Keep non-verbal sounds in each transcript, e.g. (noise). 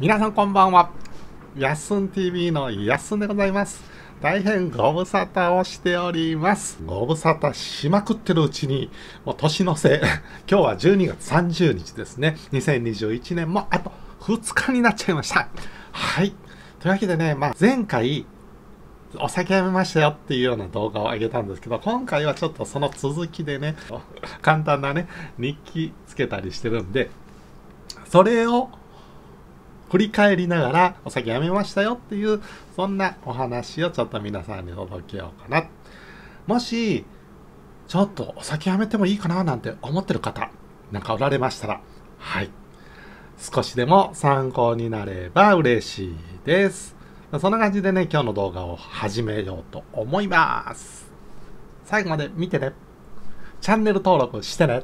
皆さんこんばんは。やっすん TV のやっすんでございます。大変ご無沙汰をしております。ご無沙汰しまくってるうちに、もう年の瀬、(laughs) 今日は12月30日ですね。2021年もあと2日になっちゃいました。はい。というわけでね、まあ、前回、お酒やめましたよっていうような動画を上げたんですけど、今回はちょっとその続きでね、(laughs) 簡単なね、日記つけたりしてるんで、それを振り返りながらお酒やめましたよっていうそんなお話をちょっと皆さんに届けようかな。もしちょっとお酒やめてもいいかななんて思ってる方なんかおられましたらはい。少しでも参考になれば嬉しいです。そんな感じでね今日の動画を始めようと思います。最後まで見てね。チャンネル登録してね。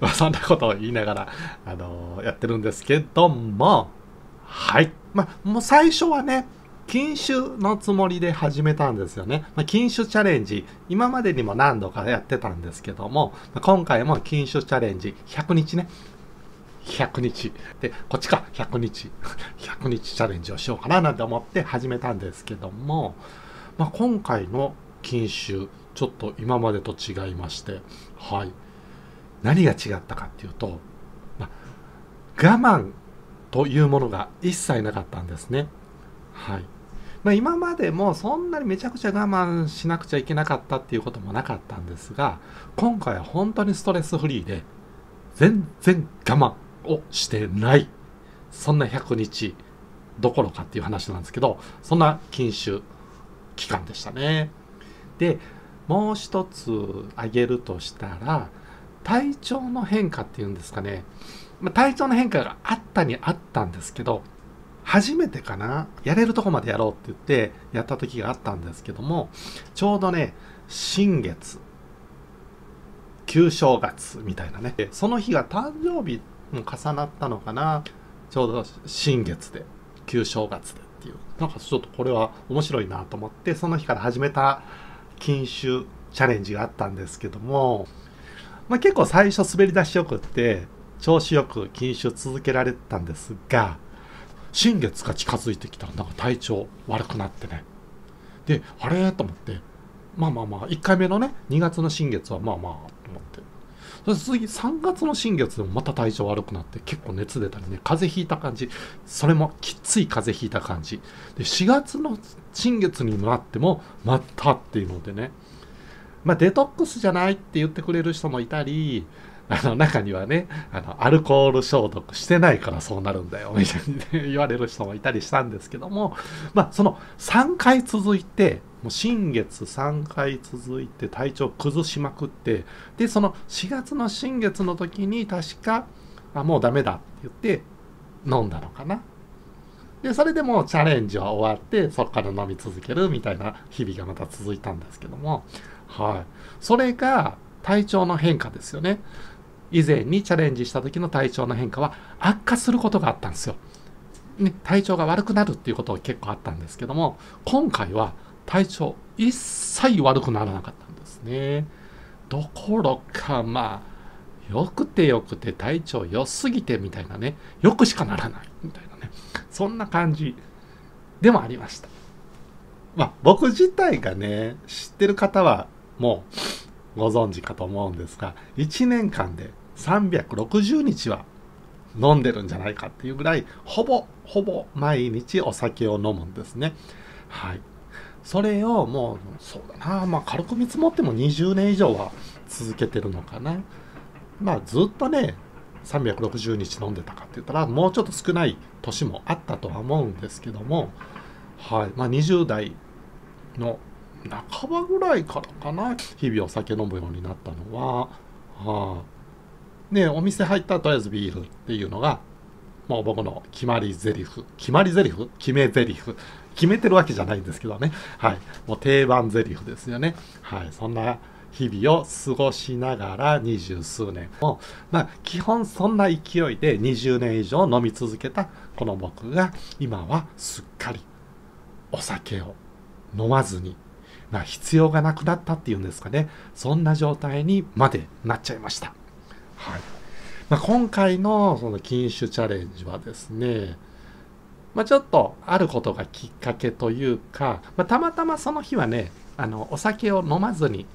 まあそんなことを言いながら、あのーやってるんですけども、はい。まあ、もう最初はね、禁酒のつもりで始めたんですよね。まあ、禁酒チャレンジ、今までにも何度かやってたんですけども、ま今回も禁酒チャレンジ、100日ね。100日。で、こっちか、100日。(laughs) 100日チャレンジをしようかななんて思って始めたんですけども、まあ、今回の禁酒、ちょっと今までと違いまして、はい。何が違ったかっていうと、まあ、我慢というものが一切なかったんですね。はい。まあ、今までもそんなにめちゃくちゃ我慢しなくちゃいけなかったっていうこともなかったんですが、今回は本当にストレスフリーで、全然我慢をしてない。そんな100日どころかっていう話なんですけど、そんな禁酒期間でしたね。で、もう一つ挙げるとしたら、体調の変化っていうんですかね、まあ、体調の変化があったにあったんですけど初めてかなやれるとこまでやろうって言ってやった時があったんですけどもちょうどね新月旧正月みたいなねその日が誕生日も重なったのかなちょうど新月で旧正月でっていう。なんかちょっとこれは面白いなと思ってその日から始めた禁酒チャレンジがあったんですけどもまあ、結構最初滑り出しよくって調子よく禁酒続けられてたんですが新月が近づいてきたらなんか体調悪くなってね。であれ？と思って。まあまあまあ1回目のね2月の新月はまあまあと思って。そして次3月の新月でもまた体調悪くなって結構熱出たりね風邪ひいた感じ。それもきつい風邪ひいた感じ。で4月の新月になってもまたっていうのでね。まあ、デトックスじゃないって言ってくれる人もいたり、あの中にはね、あのアルコール消毒してないからそうなるんだよみたいに、言われる人もいたりしたんですけども、まあ、その3回続いて、もう新月3回続いて体調崩しまくって、で、その4月の新月の時に確か、あもうダメだって言って飲んだのかな。で、それでもうチャレンジは終わって、そこから飲み続けるみたいな日々がまた続いたんですけども、はい。それが体調の変化ですよね。以前にチャレンジした時の体調の変化は悪化することがあったんですよ。ね、体調が悪くなるっていうことが結構あったんですけども、今回は体調一切悪くならなかったんですね。どころか、まあ、よくてよくて体調良すぎてみたいなね、よくしかならないみたいなね、そんな感じでもありました。まあ、僕自体がね、知ってる方はもうご存知かと思うんですが、1年間で360日は飲んでるんじゃないかっていうぐらい、ほぼ、ほぼ毎日お酒を飲むんですね。はい。それをもう、そうだな、まあ軽く見積もっても20年以上は続けてるのかな。まあずっとね、360日飲んでたかって言ったら、もうちょっと少ない年もあったとは思うんですけども、はい。まあ20代の半ばぐらいからかな日々お酒飲むようになったのは、はあ、ねお店入ったらとりあえずビールっていうのがもう僕の決まり台詞。決まり台詞？決め台詞。決めてるわけじゃないんですけどね。はい。もう定番台詞ですよね。はい。そんな日々を過ごしながら二十数年もまあ基本そんな勢いで20年以上飲み続けたこの僕が今はすっかりお酒を飲まずにまあ、必要がなくなったっていうんですかね。そんな状態にまでなっちゃいました。はい。まあ、今回のその禁酒チャレンジはですね、まあ、ちょっとあることがきっかけというか、まあ、たまたまその日はねあのお酒を飲まずに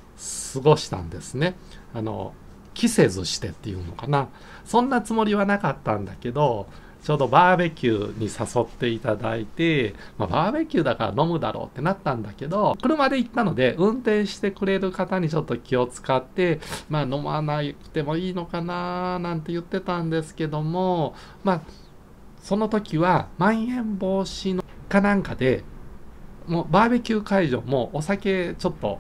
過ごしたんですね。あの着せずしてっていうのかな。そんなつもりはなかったんだけどちょうどバーベキューに誘っていただいて、まあ、バーベキューだから飲むだろうってなったんだけど、車で行ったので、運転してくれる方にちょっと気を使って、まあ飲まなくてもいいのかななんて言ってたんですけども、まあ、その時は、まん延防止のかなんかで、もうバーベキュー会場もお酒ちょっと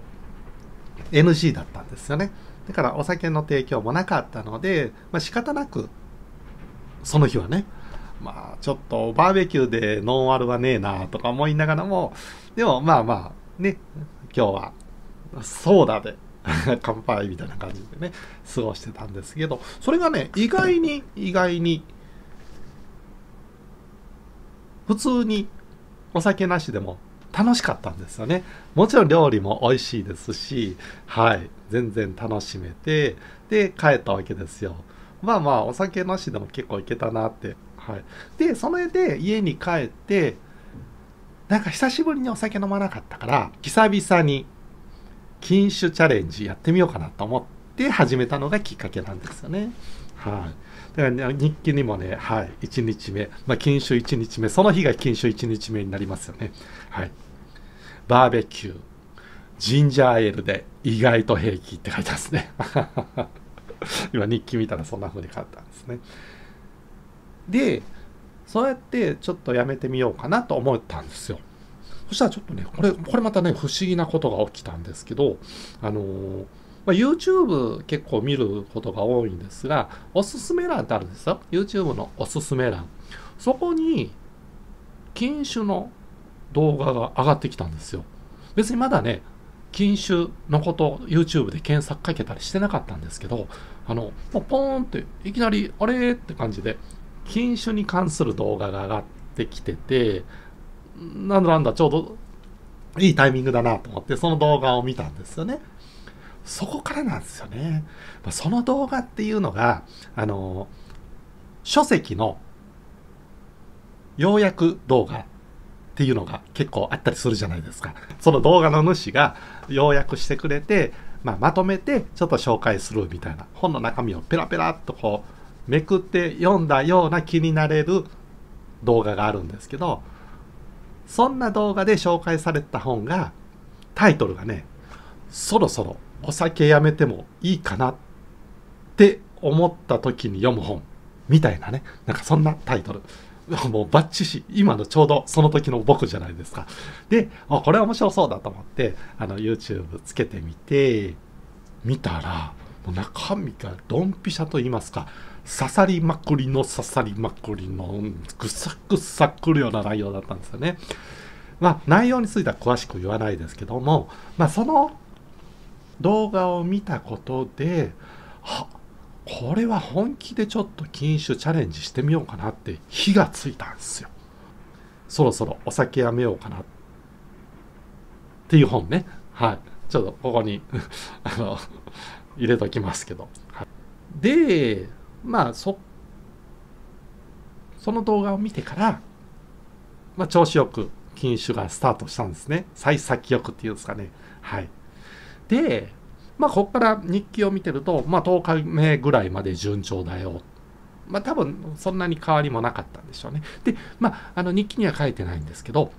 NG だったんですよね。だからお酒の提供もなかったので、まあ仕方なく、その日はね、まあちょっとバーベキューでノンアルはねえなとか思いながらも、でもまあまあね、今日はソーダで (laughs) 乾杯みたいな感じでね、過ごしてたんですけど、それがね、意外に、意外に、普通にお酒なしでも楽しかったんですよね。もちろん料理も美味しいですし、はい、全然楽しめて、で、帰ったわけですよ。まあまあ、お酒なしでも結構いけたなってはい、でそれで家に帰ってなんか久しぶりにお酒飲まなかったから久々に禁酒チャレンジやってみようかなと思って始めたのがきっかけなんですよね。はい、だから、日記にもね、はい、1日目、まあ、禁酒1日目、その日が禁酒1日目になりますよね。はい。バーベキュー、ジンジャーエールで意外と平気って書いてますね。(laughs) 今日記見たらそんな風に書いたんですね。でそうやってちょっとやめてみようかなと思ったんですよそしたらちょっとねこれこれまたね不思議なことが起きたんですけどあのーま、YouTube 結構見ることが多いんですが、おすすめ欄ってあるんですよ。YouTube のおすすめ欄。そこに、禁酒の動画が上がってきたんですよ。別にまだね、禁酒のこと YouTube で検索かけたりしてなかったんですけど、あの、ポーンっていきなり、あれって感じで、品種に関する動画が上がってきてて、なんだなんだ、ちょうどいいタイミングだなと思って、その動画を見たんですよね。そこからなんですよね。その動画っていうのが、あの、書籍の要約動画っていうのが結構あったりするじゃないですか。その動画の主が要約してくれて、まあ、まとめてちょっと紹介するみたいな本の中身をペラペラっとこうめくって読んだような気になれる動画があるんですけどそんな動画で紹介された本がタイトルがねそろそろお酒やめてもいいかなって思った時に読む本みたいなねなんかそんなタイトル。(laughs) もうバッチシ今のちょうどその時の僕じゃないですか。であこれ面白そうだと思ってあの YouTube つけてみて見たらもう中身がドンピシャと言いますか刺さりまくりの刺さりまくりのぐさぐさくるような内容だったんですよね。まあ内容については詳しく言わないですけども、まあその動画を見たことで、あこれは本気でちょっと禁酒チャレンジしてみようかなって火がついたんですよ。そろそろお酒やめようかなっていう本ね。はい。ちょっとここに (laughs) あの入れときますけど。はい、で、まあそその動画を見てから、まあ、調子よく禁酒がスタートしたんですね。幸先よくっていうんですかね。はい。でまあここから日記を見てると、まあ、10日目ぐらいまで順調だよ。まあ多分そんなに変わりもなかったんでしょうね。でまああの日記には書いてないんですけど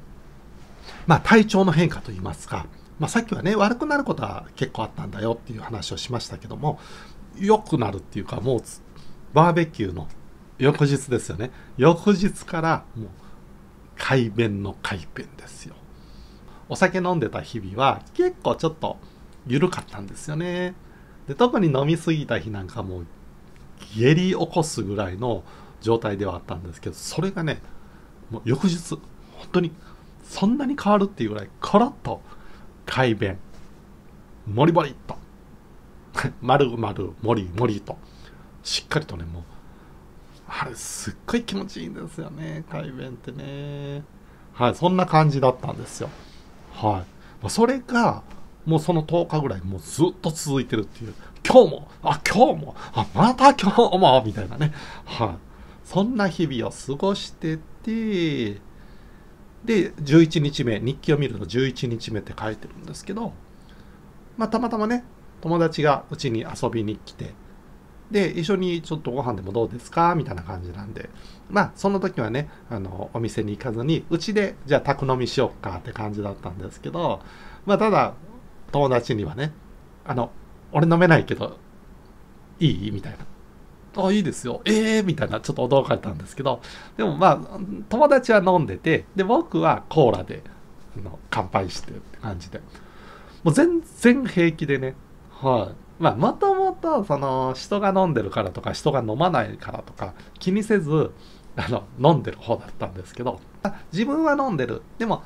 まあ体調の変化といいますかまあ、さっきはね悪くなることは結構あったんだよっていう話をしましたけども良くなるっていうかもうバーベキューの翌日ですよね。翌日からもう改便の改便ですよ。お酒飲んでた日々は結構ちょっと緩かったんですよね。で特に飲み過ぎた日なんかもう下痢起こすぐらいの状態ではあったんですけどそれがねもう翌日本当にそんなに変わるっていうぐらいコロッと改便もりもりっと。丸々もりもりと。(laughs) しっかりとねもうあれすっごい気持ちいいんですよね改便ってね。はいそんな感じだったんですよ。はい。それがもうその10日ぐらいもうずっと続いてるっていう。今日も、あ、今日も、あ、また今日も、みたいなね。はい、そんな日々を過ごしてて、で、11日目、日記を見ると11日目って書いてるんですけど、まあ、たまたまね、友達がうちに遊びに来て、で、一緒にちょっとご飯でもどうですかみたいな感じなんで、まあ、その時はね、あの、お店に行かずに、うちで、じゃあ、宅飲みしよっかって感じだったんですけど、まあ、ただ、友達にはね、あの、俺飲めないけど、いい？みたいな。あ、いいですよ。ええー、みたいな、ちょっと驚かれたんですけど、でもまあ、友達は飲んでて、で、僕はコーラで、あの乾杯してって感じで。もう全然平気でね、はい、まあ、もともと、その、人が飲んでるからとか、人が飲まないからとか、気にせず、あの、飲んでる方だったんですけど、自分は飲んでる。でも、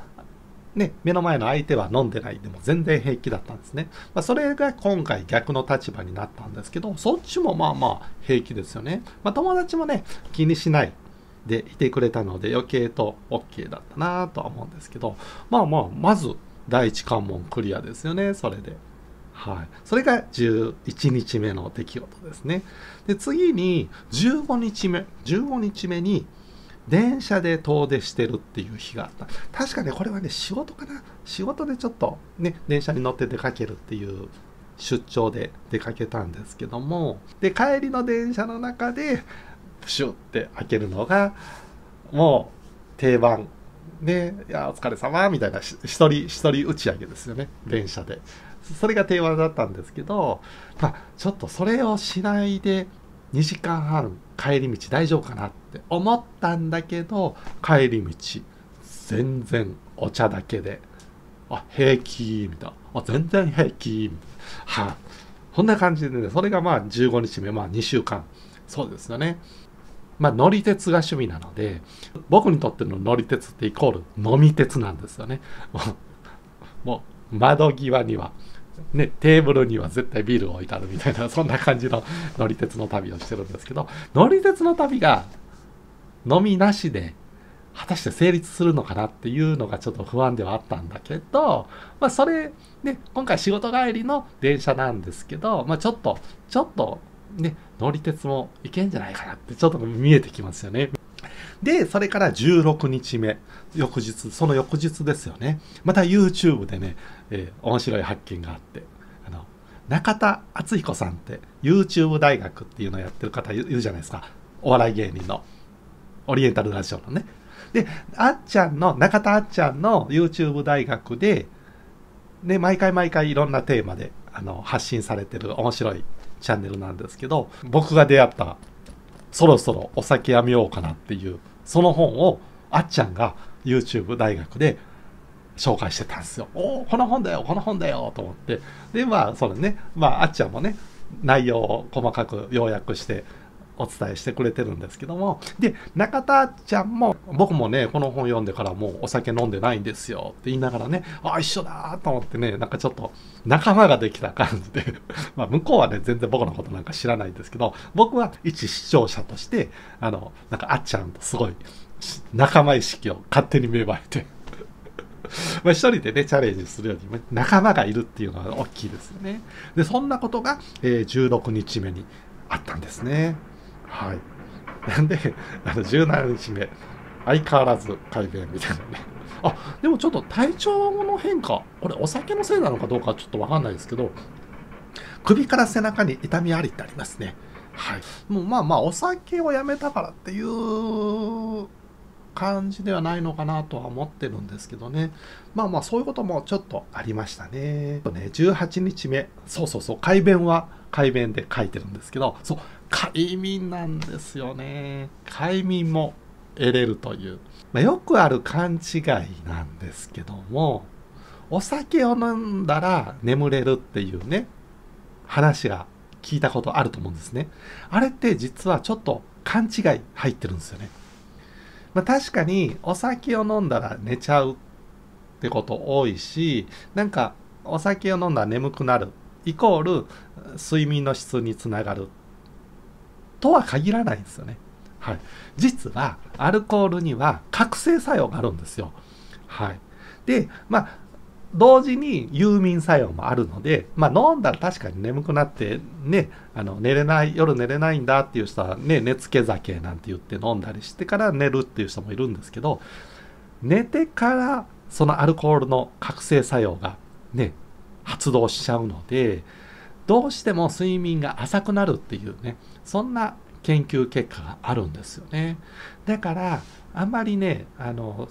ね、目の前の相手は飲んでないでも全然平気だったんですね。まあ、それが今回逆の立場になったんですけど、そっちもまあまあ平気ですよね。まあ、友達もね、気にしないでいてくれたので余計と OK だったなとは思うんですけど、まあまあ、まず第一関門クリアですよね、それで。はい。それが11日目の出来事ですね。で、次に15日目、15日目に電車で遠出してるっていう日があった。確かね、これはね、仕事かな。仕事でちょっとね、電車に乗って出かけるっていう出張で出かけたんですけども、で、帰りの電車の中で、プシュって開けるのが、もう定番。で、いや、お疲れ様みたいな、一人、一人打ち上げですよね、電車で。それが定番だったんですけど、まあ、ちょっとそれをしないで2時間半帰り道大丈夫かなって思ったんだけど帰り道全然お茶だけであ平気みたいな。あ全然平気はい、あ、こんな感じでねそれがまあ15日目まあ2週間。そうですよね。まあ乗り鉄が趣味なので僕にとっての乗り鉄ってイコール飲み鉄なんですよね。もう窓際にはね、テーブルには絶対ビールを置いてあるみたいな、(laughs) そんな感じの乗り鉄の旅をしてるんですけど、乗り鉄の旅が飲みなしで、果たして成立するのかなっていうのがちょっと不安ではあったんだけど、まあそれ、ね、今回仕事帰りの電車なんですけど、まあちょっと、ちょっとね、乗り鉄もいけんじゃないかなってちょっと見えてきますよね。で、それから16日目、翌日、その翌日ですよね。また YouTube でね、えー、面白い発見があって、あの、中田敦彦さんって YouTube 大学っていうのをやってる方いるじゃないですか。お笑い芸人の。オリエンタルラジオのね。で、あっちゃんの、中田あっちゃんの YouTube 大学で、ね、毎回毎回いろんなテーマであの発信されてる面白いチャンネルなんですけど、僕が出会ったそろそろお酒やめようかなっていう、その本をあっちゃんが YouTube 大学で紹介してたんですよ。おお、この本だよ、この本だよ、と思って。で、まあ、それね、まあ、あっちゃんもね、内容を細かく要約してお伝えしてくれてるんですけども、で、中田ちゃんも、僕もね、この本読んでからもうお酒飲んでないんですよって言いながらね、あ、一緒だと思ってね、なんかちょっと仲間ができた感じで (laughs) まあ、向こうはね、全然僕のことなんか知らないんですけど、僕は一視聴者として、あの、なんかあっちゃんとすごい仲間意識を勝手に芽生えて (laughs) まあ一人でね、チャレンジするよりも仲間がいるっていうのは大きいですよね。で、そんなことが、えー、16日目にあったんですね。はい。な (laughs) んで、あの17日目、相変わらず改便みたいなね。(laughs) あ、でもちょっと体調の変化、これお酒のせいなのかどうかちょっとわかんないですけど、首から背中に痛みありってありますね。はい。もうまあまあ、お酒をやめたからっていう感じではないのかなとは思ってるんですけどね。まあまあそういうこともちょっとありましたね。とね、18日目。そうそうそう、改便は改便で書いてるんですけど、そう、快眠なんですよね。快眠も得れるという。まあ、よくある勘違いなんですけども、お酒を飲んだら眠れるっていうね、話が聞いたことあると思うんですね。あれって実はちょっと勘違い入ってるんですよね。まあ、確かにお酒を飲んだら寝ちゃうってこと多いしなんかお酒を飲んだら眠くなるイコール睡眠の質につながるとは限らないんですよね。はい、実はアルコールには覚醒作用があるんですよ。はい、でまあ同時に有眠作用もあるので、まあ、飲んだら確かに眠くなってねあの寝れない夜寝れないんだっていう人は、ね、寝つけ酒なんて言って飲んだりしてから寝るっていう人もいるんですけど寝てからそのアルコールの覚醒作用がね発動しちゃうのでどうしても睡眠が浅くなるっていうねそんな研究結果があるんですよねだからあんまりねあの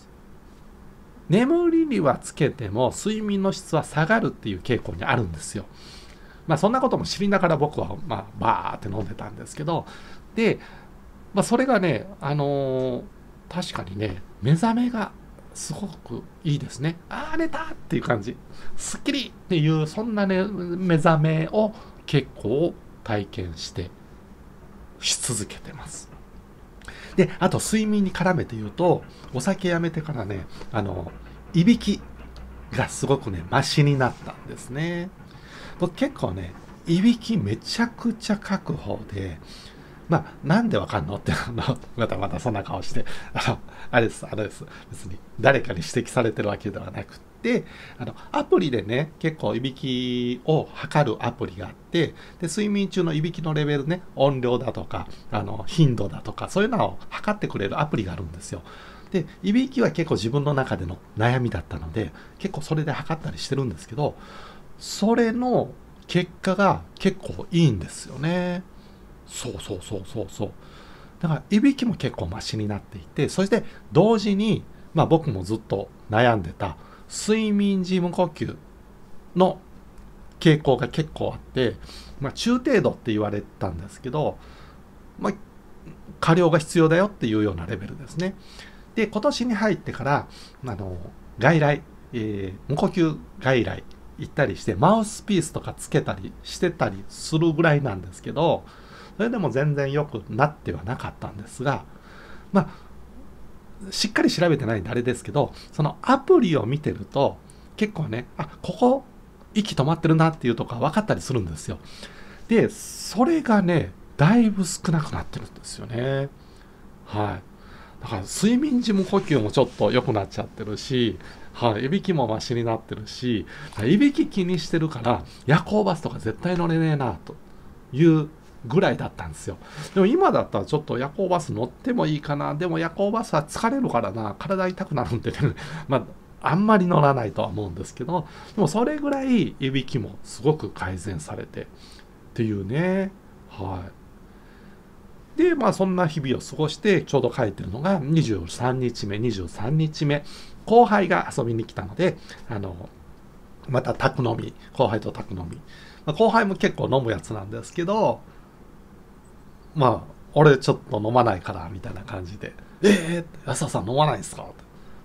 眠りにはつけても睡眠の質は下がるっていう傾向にあるんですよ。まあそんなことも知りながら僕はまあバーって飲んでたんですけどで、まあ、それがねあのー、確かにね目覚めがすごくいいですね。ああ寝たっていう感じすっきりっていうそんなね目覚めを結構体験してし続けてます。で、あと睡眠に絡めて言うと、お酒やめてからね、あの、いびきがすごくね、マシになったんですね。僕結構ね、いびきめちゃくちゃ確保で、まあ、なんでわかんのって、あの、またまたそんな顔して、あの、あれです、あれです。別に誰かに指摘されてるわけではなくって、あの、アプリでね、結構いびきを測るアプリがあって、で、睡眠中のいびきのレベルね、音量だとか、あの、頻度だとか、そういうのを測ってくれるアプリがあるんですよ。で、いびきは結構自分の中での悩みだったので、結構それで測ったりしてるんですけど、それの結果が結構いいんですよね。そうそうそうそうそう。だから、いびきも結構マシになっていて、そして同時に、まあ僕もずっと悩んでた睡眠時無呼吸の傾向が結構あって、まあ中程度って言われたんですけど、まあ、過料が必要だよっていうようなレベルですね。で、今年に入ってから、あの、外来、えー、無呼吸外来行ったりして、マウスピースとかつけたりしてたりするぐらいなんですけど、それでも全然良くなってはなかったんですが、まあ、しっかり調べてないんであれですけど、そのアプリを見てると、結構ね、あ、ここ、息止まってるなっていうとか分かったりするんですよ。で、それがね、だいぶ少なくなってるんですよね。はい。だから睡眠時無呼吸もちょっと良くなっちゃってるし、はい、いびきもマシになってるし、いびき気にしてるから、夜行バスとか絶対乗れねえな、というぐらいだったんですよ。でも今だったらちょっと夜行バス乗ってもいいかな。でも夜行バスは疲れるからな。体痛くなるんでね。(laughs) まあ、あんまり乗らないとは思うんですけど、でもそれぐらいいびきもすごく改善されてっていうね。はい。で、まあそんな日々を過ごしてちょうど書いてるのが23日目、23日目。後輩が遊びに来たので、あの、また宅飲み、後輩と宅飲み。まあ、後輩も結構飲むやつなんですけど、まあ、俺ちょっと飲まないから、みたいな感じで、ええー、安田さん飲まないんすか？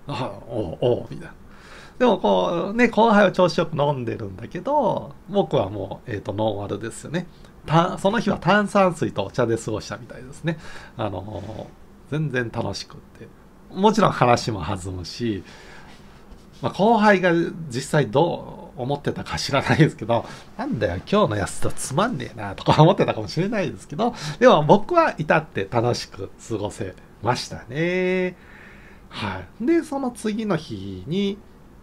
あおう、おう、みたいな。でもこうね、後輩は調子よく飲んでるんだけど、僕はもう、えっ、ー、と、ノンアルですよね。たその日は炭酸水とお茶で過ごしたみたいですね。あのー、全然楽しくって。もちろん話も弾むし、まあ、後輩が実際どう思ってたか知らないですけど、なんだよ、今日の安田つまんねえなとか (laughs) 思ってたかもしれないですけど、でも僕は至って楽しく過ごせましたね。はい。で、その次の日に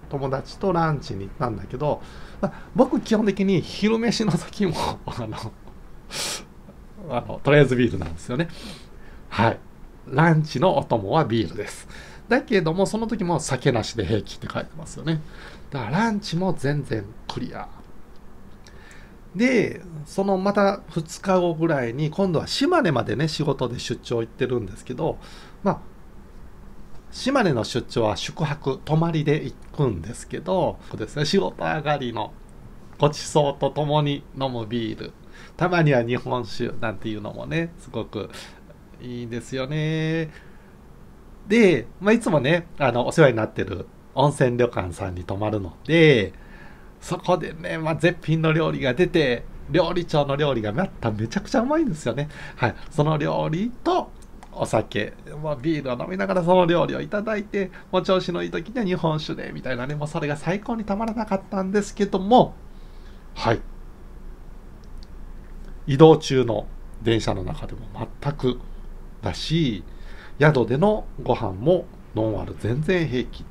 友達とランチに行ったんだけど、ま、僕基本的に昼飯の時も、(laughs) あの、あの、とりあえずビールなんですよね。はい。ランチのお供はビールです。だけども、その時も酒なしで平気って書いてますよね。だからランチも全然クリア。で、そのまた2日後ぐらいに、今度は島根までね、仕事で出張行ってるんですけど、まあ、島根の出張は宿泊、泊まりで行くんですけど、ですね、仕事上がりのごちそうとともに飲むビール、たまには日本酒なんていうのもね、すごくいいですよね。で、まあ、いつもね、あの、お世話になってる温泉旅館さんに泊まるので、そこでね、まあ、絶品の料理が出て、料理長の料理がまためちゃくちゃうまいんですよね。はい。その料理とお酒、まあ、ビールを飲みながらその料理をいただいて、もう調子のいい時には日本酒で、みたいなね、もうそれが最高にたまらなかったんですけども、はい。移動中の電車の中でも全くだし、宿でのご飯もノンアル全然平気。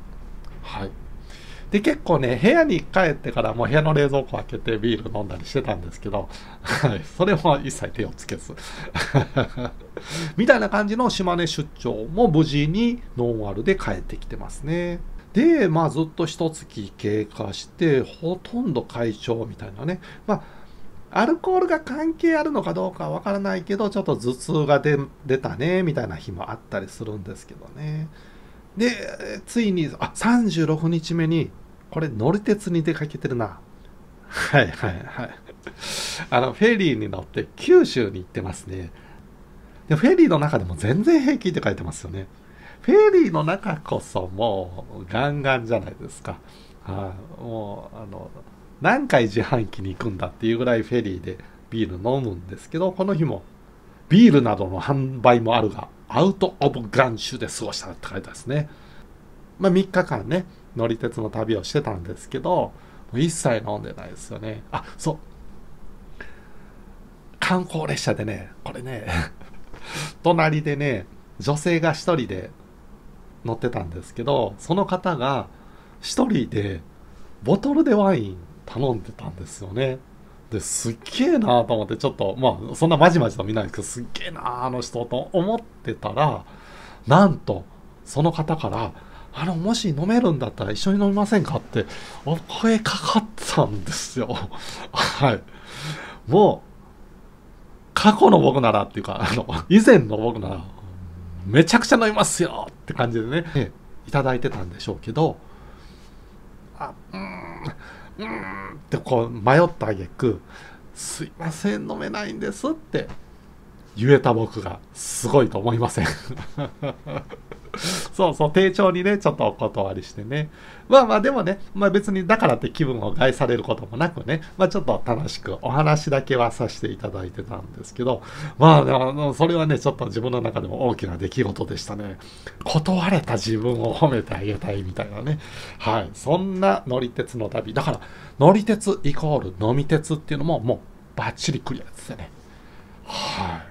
はい。で、結構ね、部屋に帰ってからもう部屋の冷蔵庫開けてビール飲んだりしてたんですけど、はい、それも一切手をつけず。(laughs) みたいな感じの島根出張も無事にノンアルで帰ってきてますね。で、まあずっと一月経過して、ほとんど解消みたいなね。まあアルコールが関係あるのかどうかはわからないけど、ちょっと頭痛が出たね、みたいな日もあったりするんですけどね。で、ついに、あ、36日目に、これ乗り鉄に出かけてるな。はいはいはい。あの、フェリーに乗って九州に行ってますね。で、フェリーの中でも全然平気って書いてますよね。フェリーの中こそもうガンガンじゃないですか。はい、もう、あの、何回自販機に行くんだっていうぐらいフェリーでビール飲むんですけど、この日もビールなどの販売もあるが、アウト・オブ・ガン州で過ごしたって書いてあるんですね。まあ3日間ね、乗り鉄の旅をしてたんですけど、一切飲んでないですよね。あ、そう。観光列車でね、これね、(laughs) 隣でね、女性が一人で乗ってたんですけど、その方が一人でボトルでワイン頼んでたんですよね。ですっげえなと思ってちょっとまあそんなまじまじと見ないんですけどすっげえなあの人と思ってたらなんとその方から「あのもし飲めるんだったら一緒に飲みませんか?」ってお声かかったんですよ。(laughs) はい。もう過去の僕ならっていうかあの以前の僕ならめちゃくちゃ飲みますよって感じでねいただいてたんでしょうけどあうんうんってこう迷ったあげく「すいません飲めないんです」って言えた僕がすごいと思いません。そうそう、丁重にね、ちょっとお断りしてね。まあまあでもね、まあ別にだからって気分を害されることもなくね、まあちょっと楽しくお話だけはさせていただいてたんですけど、まあでもそれはね、ちょっと自分の中でも大きな出来事でしたね。断れた自分を褒めてあげたいみたいなね。はい。そんな乗り鉄の旅。だから、乗り鉄イコール飲み鉄っていうのももうバッチリクリアですよね。はい。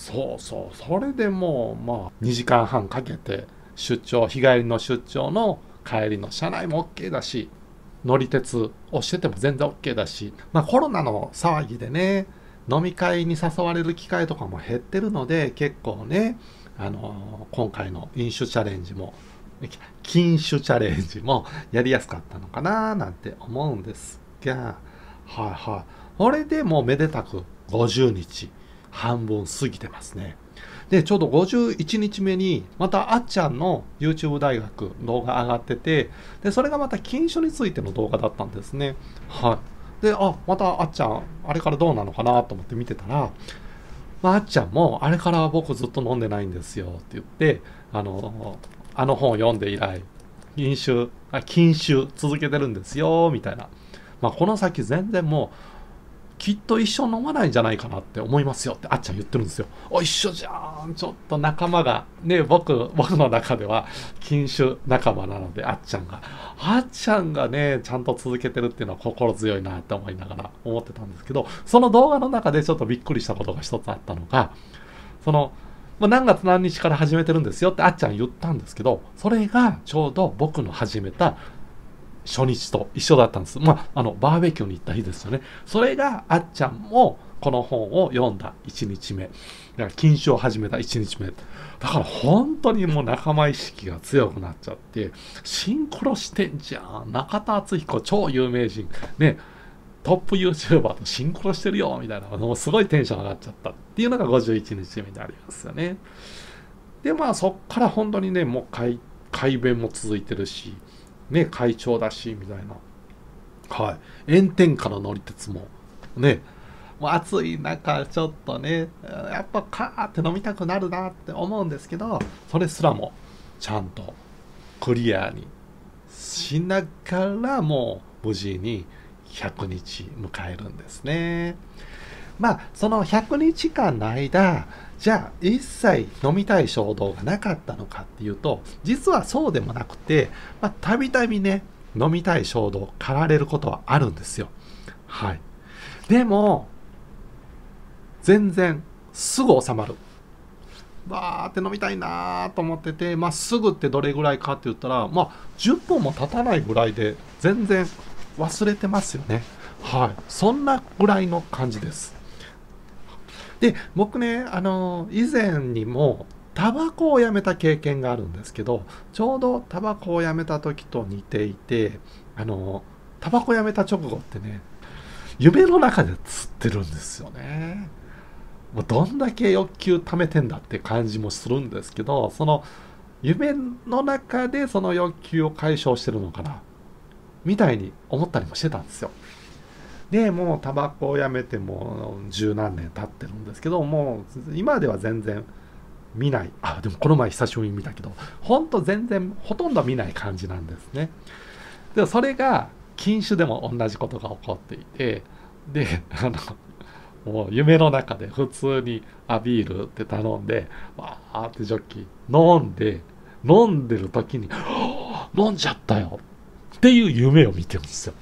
そうそう。それでもうまあ2時間半かけて出張日帰りの出張の帰りの車内も OK だし乗り鉄をしてても全然 OK だし、まあ、コロナの騒ぎでね飲み会に誘われる機会とかも減ってるので結構ねあの今回の飲酒チャレンジも禁酒チャレンジもやりやすかったのかななんて思うんですがはいはい。これでもうめでたく50日。半分過ぎてますね。で、ちょうど51日目に、またあっちゃんの YouTube 大学動画上がってて、で、それがまた禁酒についての動画だったんですね。はい。で、あ、またあっちゃん、あれからどうなのかなと思って見てたら、まあ、あっちゃんも、あれから僕ずっと飲んでないんですよって言って、あの、あの本を読んで以来、飲酒、あ禁酒続けてるんですよ、みたいな。まあ、この先全然もう、きっと一生飲まないんじゃないかなって思いますよってあっちゃん言ってるんですよ。お一緒じゃんちょっと仲間がね僕僕の中では禁酒仲間なのであっちゃんがあっちゃんがねちゃんと続けてるっていうのは心強いなって思いながら思ってたんですけどその動画の中でちょっとびっくりしたことが一つあったのがその何月何日から始めてるんですよってあっちゃん言ったんですけどそれがちょうど僕の始めた初日と一緒だったんです。まあ、あの、バーベキューに行った日ですよね。それが、あっちゃんも、この本を読んだ1日目。だから禁酒を始めた1日目。だから本当にもう仲間意識が強くなっちゃって、シンクロしてんじゃん。中田敦彦超有名人。ね、トップ YouTuber とシンクロしてるよみたいな、もうすごいテンション上がっちゃったっていうのが51日目にありますよね。で、まあそっから本当にね、もう改改弁も続いてるし、ね、会長だし、みたいな。はい。炎天下の乗り鉄も、ね、もう暑い中、ちょっとね、やっぱカーって飲みたくなるなって思うんですけど、それすらもちゃんとクリアにしながらもう無事に100日迎えるんですね。まあ、その100日間の間、じゃあ一切飲みたい衝動がなかったのかっていうと実はそうでもなくてたびたびね飲みたい衝動駆られることはあるんですよはいでも全然すぐ収まるバーって飲みたいなと思ってて、まあ、すぐってどれぐらいかって言ったら、まあ、10分も経たないぐらいで全然忘れてますよね。はい。そんなぐらいの感じです。で、僕ね、あの、以前にも、タバコをやめた経験があるんですけど、ちょうどタバコをやめた時と似ていて、あの、タバコやめた直後ってね、夢の中で釣ってるんですよね。もうどんだけ欲求貯めてんだって感じもするんですけど、その夢の中でその欲求を解消してるのかな、みたいに思ったりもしてたんですよ。で、もうタバコをやめてもう十何年経ってるんですけど、もう今では全然見ない。あ、でもこの前久しぶりに見たけど、ほんと全然ほとんど見ない感じなんですね。でそれが禁酒でも同じことが起こっていて、で、あの、もう夢の中で普通にあビールって頼んでわーってジョッキ飲んで飲んでる時に「飲んじゃったよ」っていう夢を見てるんですよ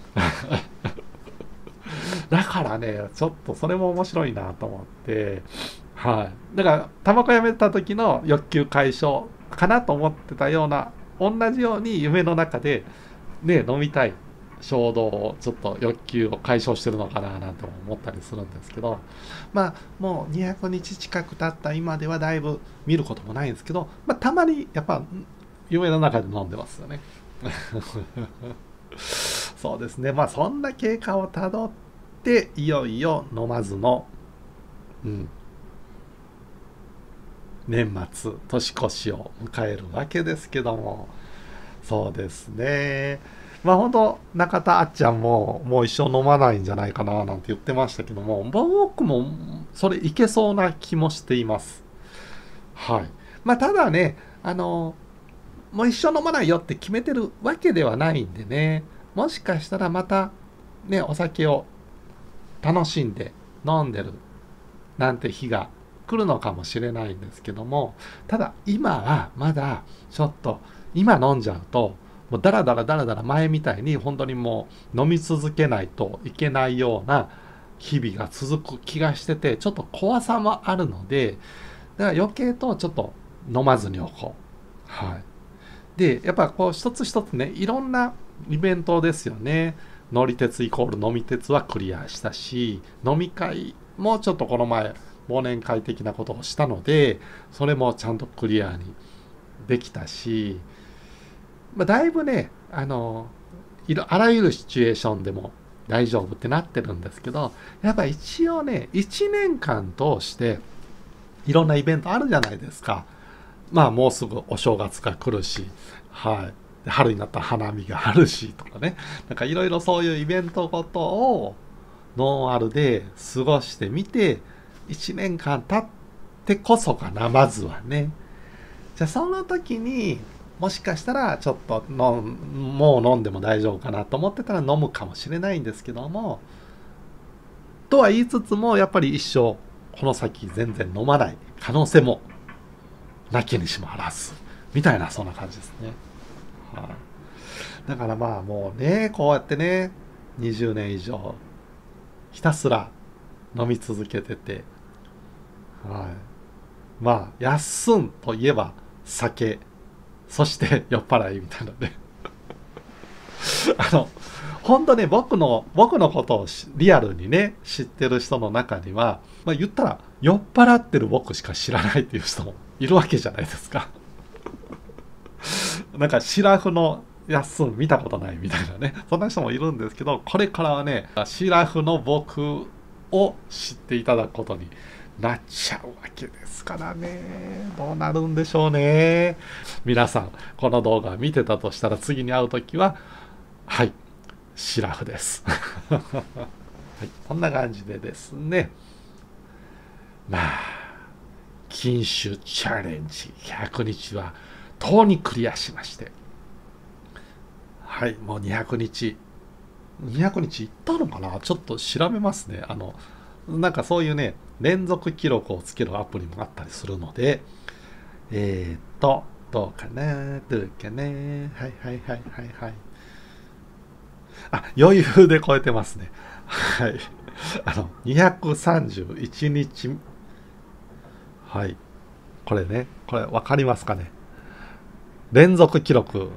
だからねちょっとそれも面白いなと思って。はい。だからタバコやめた時の欲求解消かなと思ってたような同じように夢の中でね飲みたい衝動をちょっと欲求を解消してるのかななんて思ったりするんですけど。まあもう200日近く経った今ではだいぶ見ることもないんですけど、まあ、たまにやっぱ夢の中で飲んでますよね。(laughs) そうですね。まあそんな経過をたどっていよいよ飲まずのうん年末年越しを迎えるわけですけども。そうですね。まあ本当中田あっちゃんももう一生飲まないんじゃないかななんて言ってましたけども。僕もそれいけそうな気もしています。はい。まあただねあのもう一生飲まないよって決めてるわけではないんでね。もしかしたらまたねお酒を楽しんで飲んでるなんて日が来るのかもしれないんですけどもただ今はまだちょっと今飲んじゃうともうだらだらだらだら前みたいに本当にもう飲み続けないといけないような日々が続く気がしててちょっと怖さもあるのでだから余計とちょっと飲まずにおこう。はい、でやっぱこう一つ一つねいろんなイベントですよね。乗り鉄イコール飲み鉄はクリアしたし飲み会もちょっとこの前忘年会的なことをしたのでそれもちゃんとクリアにできたしまあ、だいぶねあのいろあらゆるシチュエーションでも大丈夫ってなってるんですけどやっぱ一応ね1年間通していろんなイベントあるじゃないですか。まあもうすぐお正月が来るしはい。春になったら花見があるしとかね。なんかいろいろそういうイベントごとをノンアルで過ごしてみて1年間経ってこそかなまずはね。じゃあその時にもしかしたらちょっとのもう飲んでも大丈夫かなと思ってたら飲むかもしれないんですけどもとは言いつつもやっぱり一生この先全然飲まない可能性もなきにしもあらず。みたいなそんな感じですね、はあ、だからまあもうねこうやってね20年以上ひたすら飲み続けててはい。まあ休んといえば酒。そして酔っ払いみたいなね。(laughs) あの本当ね僕の僕のことをリアルにね知ってる人の中には、まあ、言ったら酔っ払ってる僕しか知らないっていう人もいるわけじゃないですか。なんかシラフのやつ見たことないみたいなね。そんな人もいるんですけどこれからはねシラフの僕を知っていただくことになっちゃうわけですからね。どうなるんでしょうね。皆さんこの動画見てたとしたら次に会う時ははいシラフです。(laughs) はいこんな感じでですね。まあ禁酒チャレンジ。100日はとうにクリアしましてはいもう200日200日いったのかな？ちょっと調べますねあのなんかそういうね連続記録をつけるアプリもあったりするので、えー、っと、どうかな？どうかな？はいはいはいはいはい。あ、余裕で超えてますね。はい。あの、231日、はい。これね、これ分かりますかね？連続記録、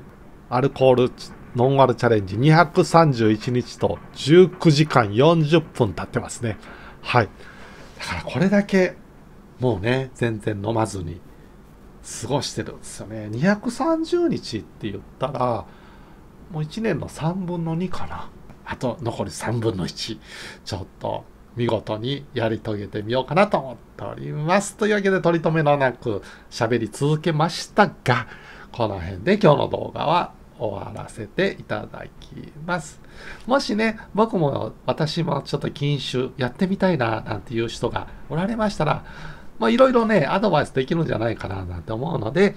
アルコールノンアルチャレンジ231日と19時間40分経ってますね。はい。だからこれだけ、もうね、全然飲まずに過ごしてるんですよね。230日って言ったら、もう1年の3分の2かな。あと残り3分の1。ちょっと見事にやり遂げてみようかなと思っております。というわけで取り留めのなく喋り続けましたが、この辺で今日の動画は終わらせていただきます。もしね、僕も私もちょっと禁酒やってみたいななんていう人がおられましたら、まあいろいろね、アドバイスできるんじゃないかななんて思うので、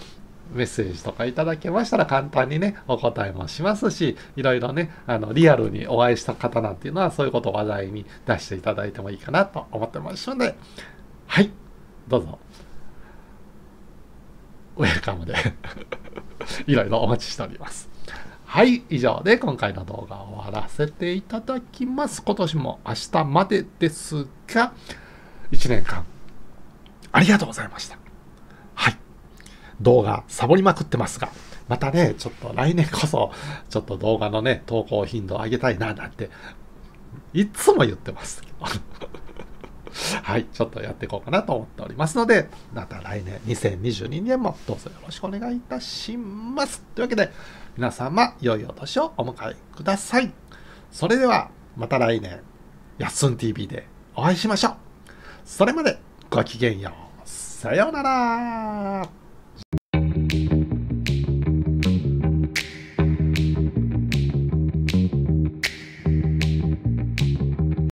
メッセージとかいただけましたら簡単にね、お答えもしますし、いろいろね、あの、リアルにお会いした方なんていうのは、そういうことを話題に出していただいてもいいかなと思ってますので、はい、どうぞ、ウェルカムで。いろいろお待ちしております。はい、以上で今回の動画を終わらせていただきます。今年も明日までですが、1年間、ありがとうございました。はい。動画サボりまくってますが、またね、ちょっと来年こそ、ちょっと動画のね、投稿頻度を上げたいな、なんて、いつも言ってます。(laughs) (laughs) はい、ちょっとやっていこうかなと思っておりますので、また来年、2022年もどうぞよろしくお願いいたします。というわけで、皆様、良いお年をお迎えください。それでは、また来年、やっすん TV でお会いしましょう。それまで、ごきげんよう。さようなら。